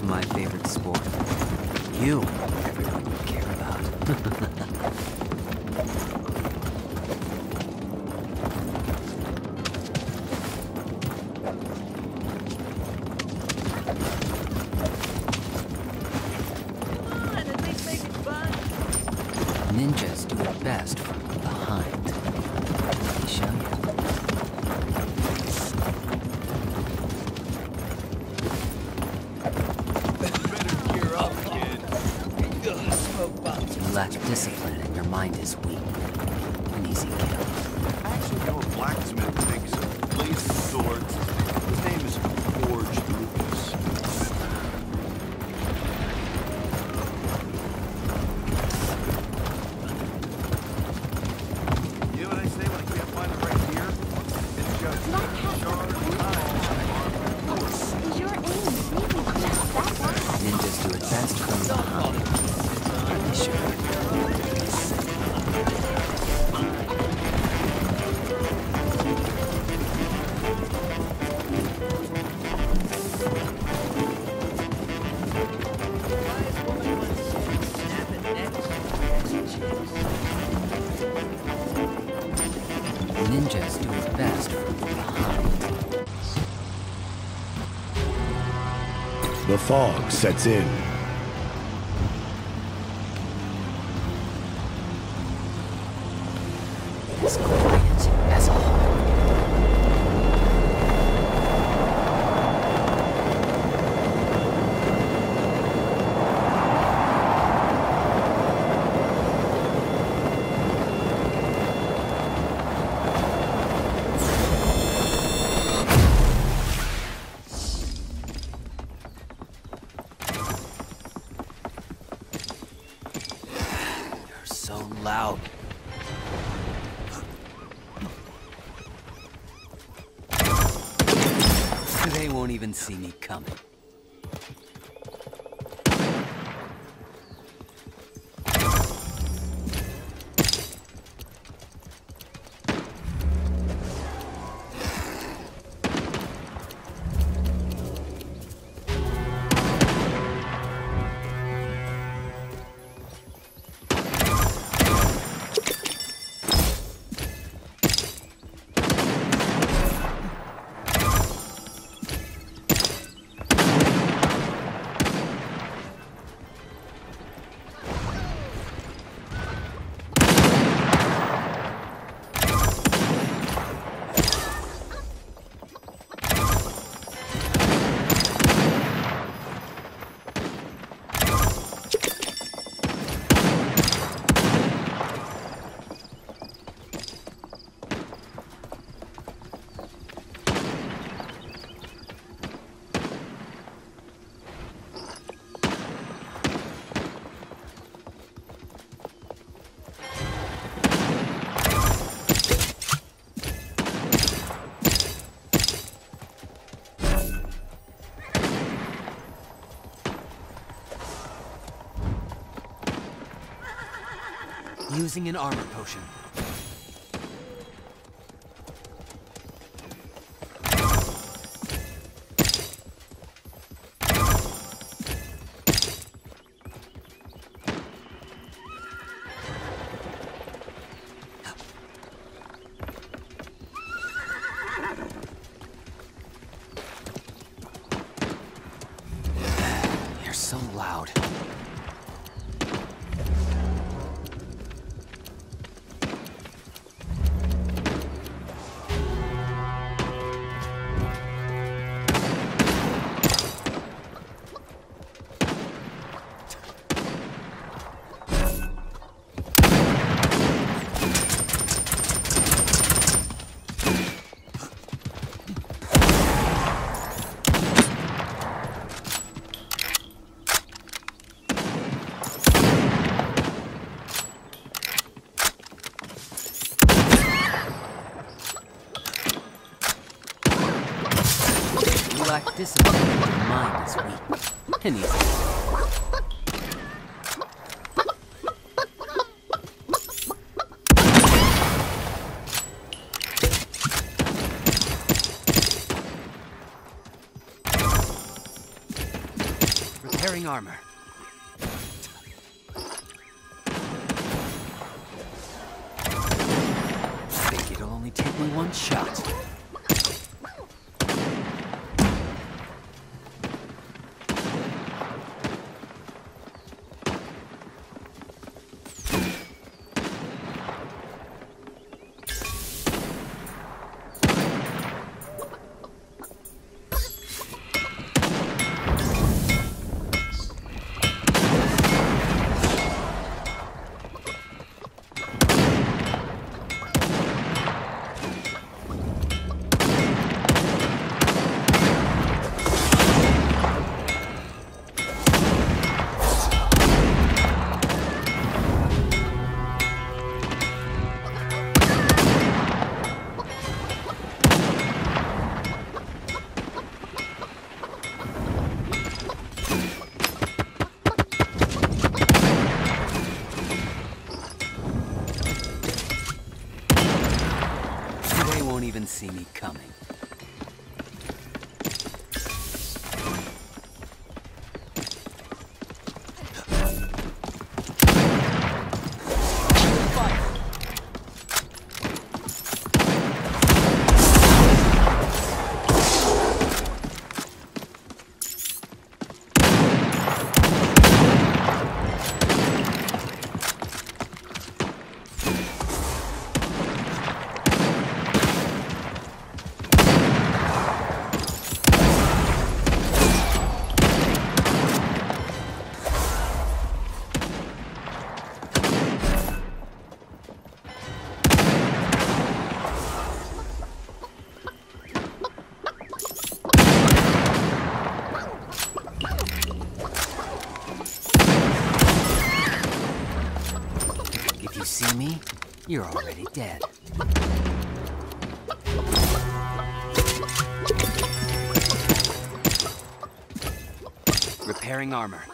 my favorite sport. You, everyone you care about. Come on, at least make it fun. Ninjas do it best from behind. Lack discipline and your mind is weak. An easy kill. I actually know a blacksmith makes blazing swords. The fog sets in. Loud. They won't even see me coming. Using an armor potion. Repairing armor. Think it'll only take me one shot. Even see me coming. If me, you're already dead. Repairing armor.